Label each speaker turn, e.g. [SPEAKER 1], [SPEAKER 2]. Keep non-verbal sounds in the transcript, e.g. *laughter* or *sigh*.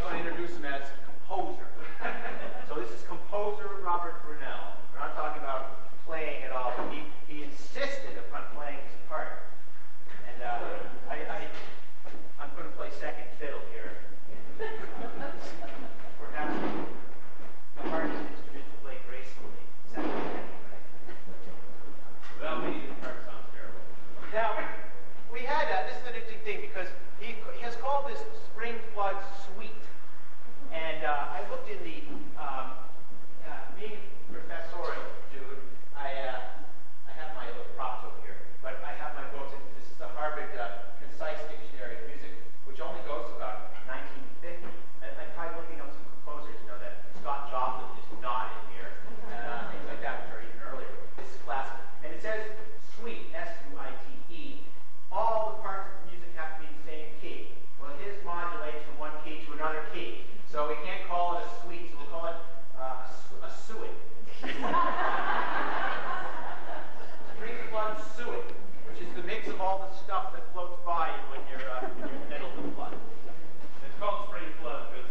[SPEAKER 1] was going to introduce him as composer. *laughs* so this is composer Robert Brunelle. We're not talking about playing at all. He, he insisted upon playing his part. And uh, I, I, I'm going to play second fiddle here. *laughs* Perhaps the hardest instrument to play gracefully. Second fiddle,
[SPEAKER 2] right? me, the part sounds terrible.
[SPEAKER 1] Now, we had, uh, this is an interesting thing because he, he has called this Spring Flood Suite. And uh, I looked in the, um, uh, being a professorial dude, I, uh, I have my little props over here, but I have my books. and This is the Harvard uh, Concise Dictionary of Music, which only goes to about 1950. And I tried looking up some composers, you know, that Scott Joplin is not in here, uh, things like that, which are even earlier. This is classical. And it says suite, S-U-I-T-E. All the parts of the music have to be the same key. Well, his modulates from one key to another key. So we can't call it a so we'll call it uh, a, a suite. Spring *laughs* flood suet, which is the mix of all the stuff that floats by you when you're, uh, when you're in the middle of the flood. It's
[SPEAKER 2] called spring flood because